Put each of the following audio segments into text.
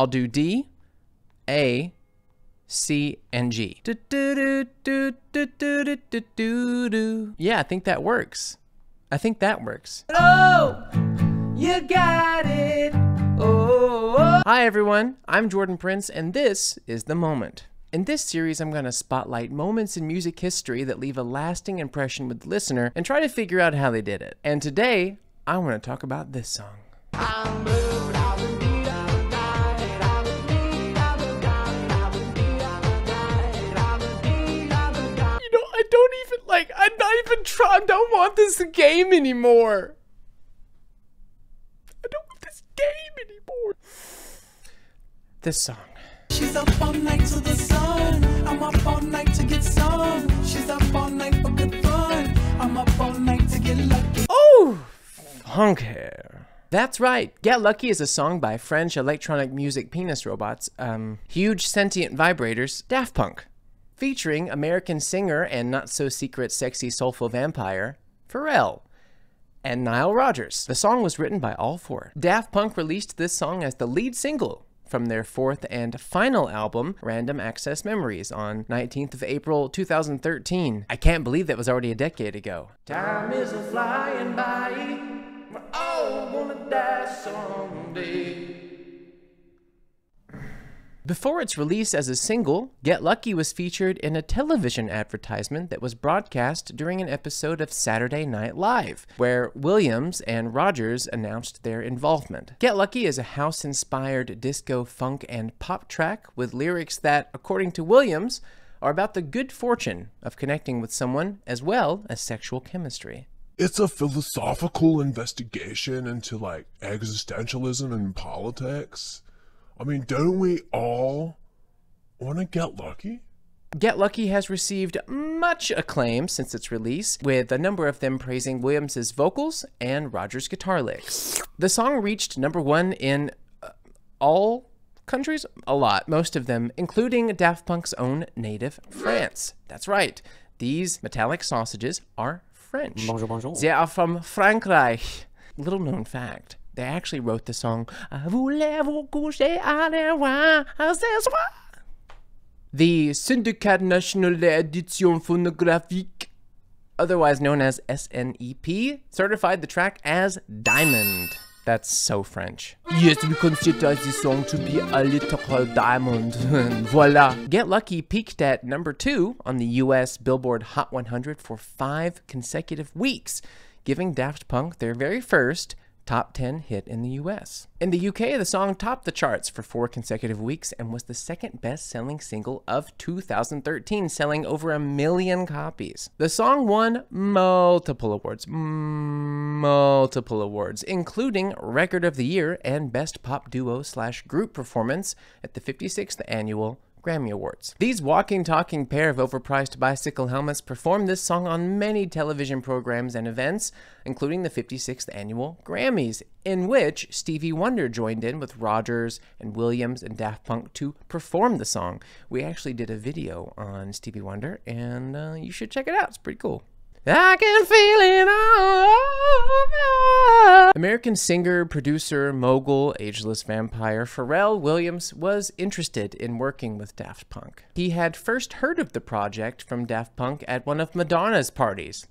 I'll do D, A, C, and G. Yeah, I think that works. I think that works. Oh, you got it. Oh. Hi everyone, I'm Jordan Prince, and this is The Moment. In this series, I'm going to spotlight moments in music history that leave a lasting impression with the listener and try to figure out how they did it. And today, I want to talk about this song. Even trying. I don't want this game anymore. I don't want this game anymore. This song. She's up all night to the sun. I'm up all night to get some. She's up all night for good fun. I'm up all night to get lucky. Oh, funk hair. That's right. Get Lucky is a song by French electronic music penis robots, um, huge sentient vibrators, Daft Punk, featuring American singer and not so secret sexy soulful vampire, Pharrell, and Nile Rodgers. The song was written by all four. Daft Punk released this song as the lead single from their fourth and final album, Random Access Memories, on 19th of April 2013. I can't believe that was already a decade ago. Time is a flying by. We're all gonna die someday. Before its release as a single, Get Lucky was featured in a television advertisement that was broadcast during an episode of Saturday Night Live, where Williams and Rodgers announced their involvement. Get Lucky is a house inspired disco, funk, and pop track with lyrics that, according to Williams, are about the good fortune of connecting with someone as well as sexual chemistry. it's a philosophical investigation into like existentialism and politics. I mean, don't we all want to get lucky? Get Lucky has received much acclaim since its release, with a number of them praising Williams' vocals and Rodgers' guitar licks. The song reached number one in uh, all countries, a lot, most of them, including Daft Punk's own native France. That's right, these metallic sausages are French. Bonjour, bonjour. They are from Frankreich. Little known fact. They actually wrote the song Voulez-vous coucher à? The Syndicat National d'Édition Phonographique, otherwise known as SNEP, certified the track as Diamond. That's so French. Yes, we consider this song to be a literal diamond. Voila. Get Lucky peaked at number two on the US Billboard Hot 100 for five consecutive weeks, giving Daft Punk their very first top 10 hit in the US. In the UK, the song topped the charts for four consecutive weeks and was the second best selling single of 2013, selling over a million copies. The song won multiple awards, multiple awards, including Record of the Year and Best Pop Duo slash Group Performance at the 56th Annual Grammy Awards. These walking, talking pair of overpriced bicycle helmets performed this song on many television programs and events, including the 56th Annual Grammys, in which Stevie Wonder joined in with Rodgers and Williams and Daft Punk to perform the song. We actually did a video on Stevie Wonder, and uh, you should check it out. It's pretty cool. I can feel it all over. American singer, producer, mogul, ageless vampire Pharrell Williams was interested in working with Daft Punk. He had first heard of the project from Daft Punk at one of Madonna's parties,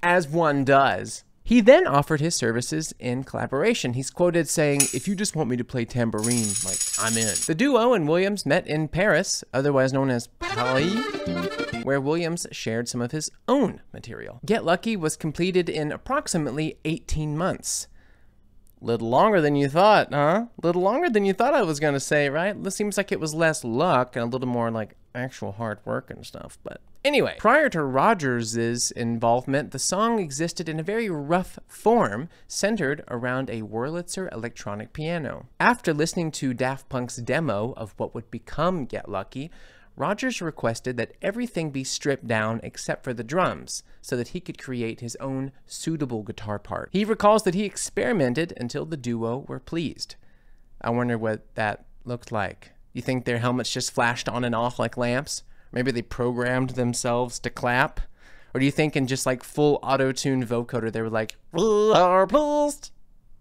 as one does. He then offered his services in collaboration. He's quoted saying, If you just want me to play tambourine, like, I'm in. The duo and Williams met in Paris, otherwise known as Paris, where Williams shared some of his own material. Get Lucky was completed in approximately 18 months. Little longer than you thought, huh? Little longer than you thought I was to say, right? This seems like it was less luck and a little more like actual hard work and stuff, but Anyway, prior to Rodgers' involvement, the song existed in a very rough form centered around a Wurlitzer electronic piano. After listening to Daft Punk's demo of what would become Get Lucky, Rodgers requested that everything be stripped down except for the drums, so that he could create his own suitable guitar part. He recalls that he experimented until the duo were pleased. I wonder what that looked like. You think their helmets just flashed on and off like lamps? Maybe they programmed themselves to clap? Or do you think in just like full auto-tune vocoder they were like, "We are pleased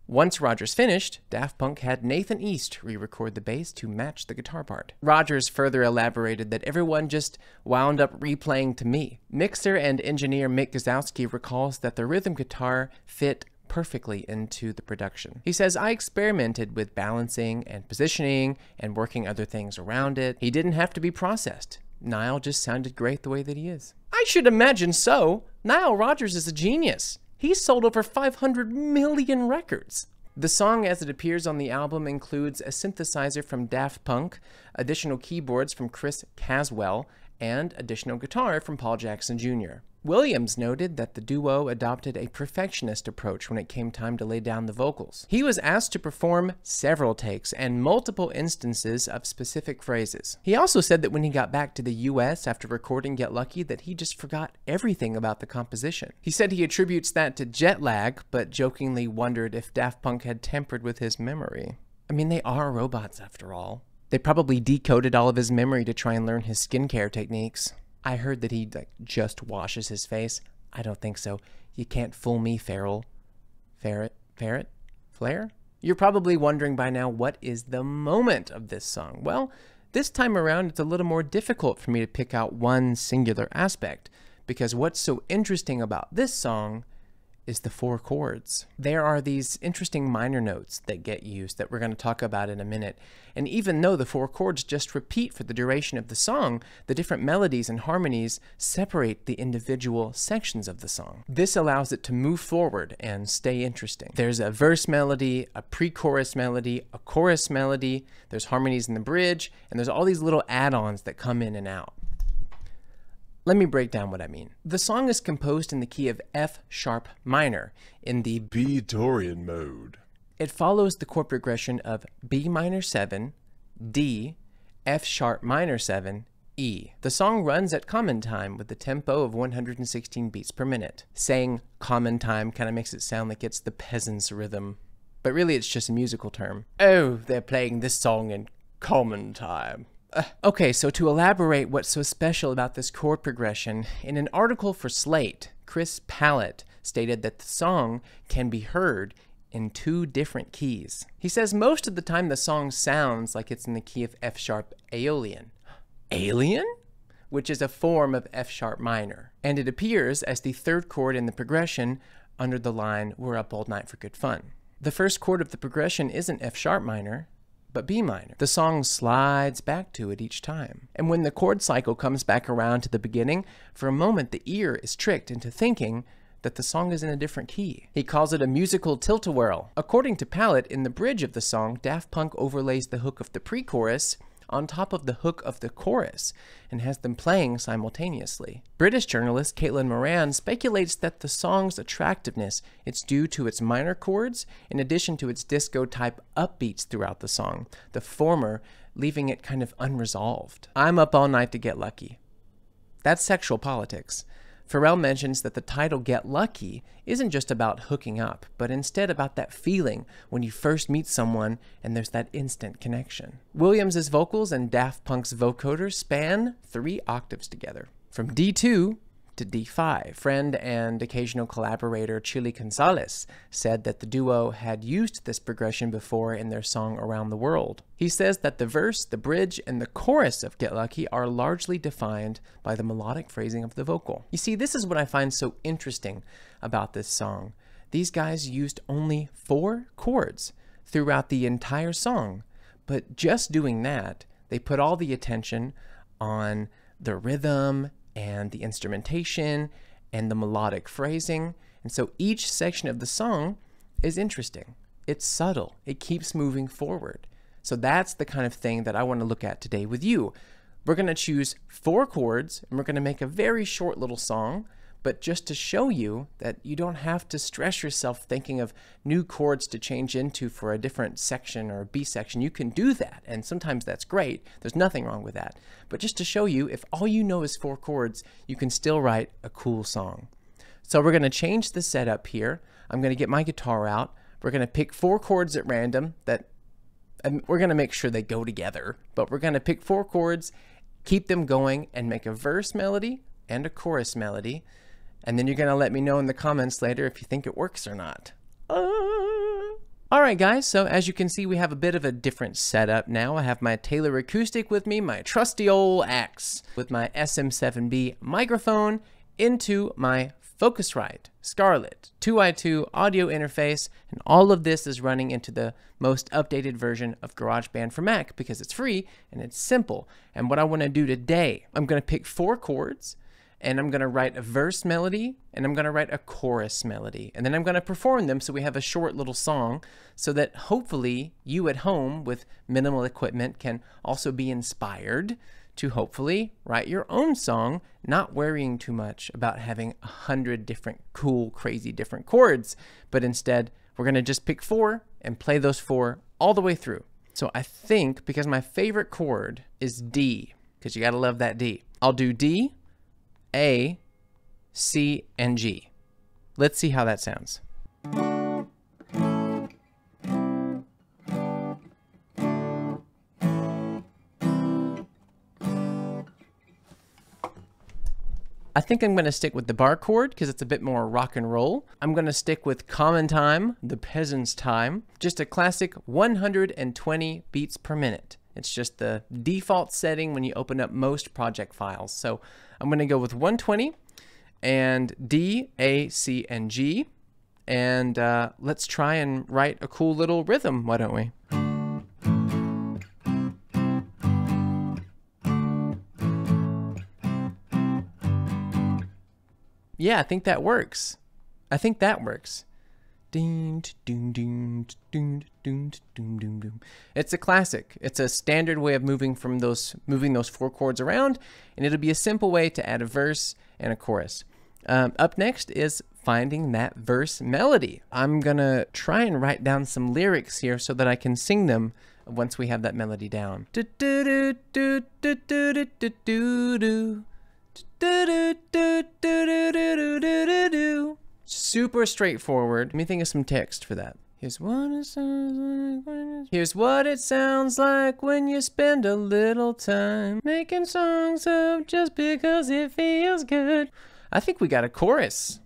Once Rodgers finished, Daft Punk had Nathan East re record the bass to match the guitar part. Rodgers further elaborated that everyone just wound up replaying to me. Mixer and engineer Mick Guzauski recalls that the rhythm guitar fit perfectly into the production. He says, I experimented with balancing and positioning and working other things around it. He didn't have to be processed. Nile just sounded great the way that he is. I should imagine so. Nile Rodgers is a genius. He's sold over 500 million records. The song as it appears on the album includes a synthesizer from Daft Punk, additional keyboards from Chris Caswell, and additional guitar from Paul Jackson Jr. Williams noted that the duo adopted a perfectionist approach when it came time to lay down the vocals. He was asked to perform several takes and multiple instances of specific phrases. He also said that when he got back to the US after recording Get Lucky that he just forgot everything about the composition. He said he attributes that to jet lag, but jokingly wondered if Daft Punk had tampered with his memory. I mean, they are robots after all. They probably decoded all of his memory to try and learn his skincare techniques. I heard that he like just washes his face. I don't think so. You can't fool me, Feral. Ferret? Ferret? Flare? You're probably wondering by now what is the moment of this song. Well, this time around it's a little more difficult for me to pick out one singular aspect because what's so interesting about this song is the four chords. There are these interesting minor notes that get used that we're going to talk about in a minute. And even though the four chords just repeat for the duration of the song, the different melodies and harmonies separate the individual sections of the song. This allows it to move forward and stay interesting. There's a verse melody, a pre chorus melody, a chorus melody, there's harmonies in the bridge, and there's all these little add ons that come in and out. Let me break down what I mean. The song is composed in the key of F sharp minor in the B Dorian mode. it follows the chord progression of B minor 7, D, F sharp minor 7, E. The song runs at common time with a tempo of 116 beats per minute. Saying common time kind of makes it sound like it's the peasant's rhythm, but really it's just a musical term. Oh, they're playing this song in common time. Okay, so to elaborate what's so special about this chord progression, in an article for Slate, Chris Pallett stated that the song can be heard in two different keys. He says most of the time the song sounds like it's in the key of F sharp Aeolian. Alien? Which is a form of F sharp minor. And it appears as the third chord in the progression under the line We're Up All Night for Good Fun. The first chord of the progression isn't F sharp minor, but B minor. The song slides back to it each time. And when the chord cycle comes back around to the beginning, for a moment the ear is tricked into thinking that the song is in a different key. He calls it a musical tilt-a-whirl. According to Pallett, in the bridge of the song, Daft Punk overlays the hook of the pre-chorus on top of the hook of the chorus and has them playing simultaneously. British journalist Caitlin Moran speculates that the song's attractiveness is due to its minor chords in addition to its disco type upbeats throughout the song, the former leaving it kind of unresolved. I'm up all night to get lucky. That's sexual politics. Pharrell mentions that the title Get Lucky isn't just about hooking up, but instead about that feeling when you first meet someone and there's that instant connection. Williams' vocals and Daft Punk's vocoder span three octaves together. From D2 to D5. Friend and occasional collaborator Chilly Gonzales said that the duo had used this progression before in their song Around the World. He says that the verse, the bridge, and the chorus of Get Lucky are largely defined by the melodic phrasing of the vocal. You see, this is what I find so interesting about this song. These guys used only four chords throughout the entire song, but just doing that, they put all the attention on the rhythm and the instrumentation and the melodic phrasing. And so each section of the song is interesting. It's subtle. It keeps moving forward. So that's the kind of thing that I want to look at today with you. We're going to choose four chords and we're going to make a very short little song, but just to show you that you don't have to stress yourself thinking of new chords to change into for a different section or a B section. You can do that, and sometimes that's great. There's nothing wrong with that. But just to show you, if all you know is four chords, you can still write a cool song. So we're going to change the setup here. I'm going to get my guitar out. We're going to pick four chords at random that and we're going to make sure they go together, but we're going to pick four chords, keep them going, and make a verse melody and a chorus melody. And then you're going to let me know in the comments later if you think it works or not. Uh, All right, guys, so as you can see, we have a bit of a different setup now. I have my Taylor Acoustic with me, my trusty old axe with my SM7B microphone into my Focusrite Scarlett 2i2 audio interface, and all of this is running into the most updated version of GarageBand for Mac because it's free and it's simple. And what I want to do today, I'm going to pick four chords and I'm going to write a verse melody and I'm going to write a chorus melody. And then I'm going to perform them so we have a short little song so that hopefully you at home with minimal equipment can also be inspired to hopefully write your own song, not worrying too much about having a hundred different cool, crazy different chords, but instead we're going to just pick four and play those four all the way through. So I think because my favorite chord is D, because you got to love that D, I'll do D, a, C, and G. Let's see how that sounds. I think I'm going to stick with the bar chord because it's a bit more rock and roll. I'm going to stick with common time, the peasant's time, just a classic 120 beats per minute. It's just the default setting when you open up most project files. So I'm going to go with 120 and D, A, C, and G. And uh, let's try and write a cool little rhythm, why don't we? Yeah, I think that works. I think that works. It's a classic. It's a standard way of moving from those moving those four chords around, and it'll be a simple way to add a verse and a chorus. Um, up next is finding that verse melody. I'm gonna try and write down some lyrics here so that I can sing them once we have that melody down. Super straightforward. Let me think of some text for that. Here's what it sounds like Here's what it sounds like when you spend a little time making songs up just because it feels good. I think we got a chorus.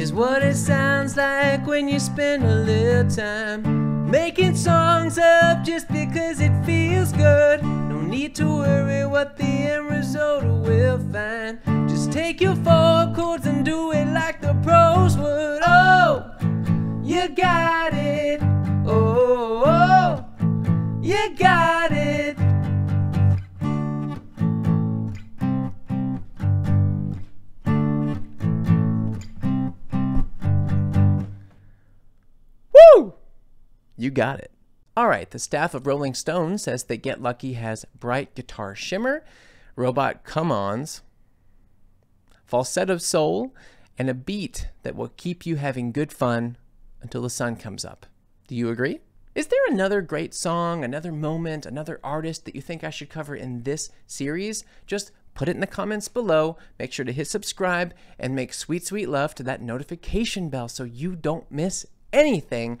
Here's what it sounds like when you spend a little time making songs up just because it feels good. No need to worry what the end result will find. Just take your four chords and do it like the pros would. Oh, you got it. Oh, oh, oh. you got You got it. All right, the staff of Rolling Stone says that Get Lucky has bright guitar shimmer, robot come ons, falsetto soul, and a beat that will keep you having good fun until the sun comes up. Do you agree? Is there another great song, another moment, another artist that you think I should cover in this series? Just put it in the comments below. Make sure to hit subscribe and make sweet, sweet love to that notification bell so you don't miss anything.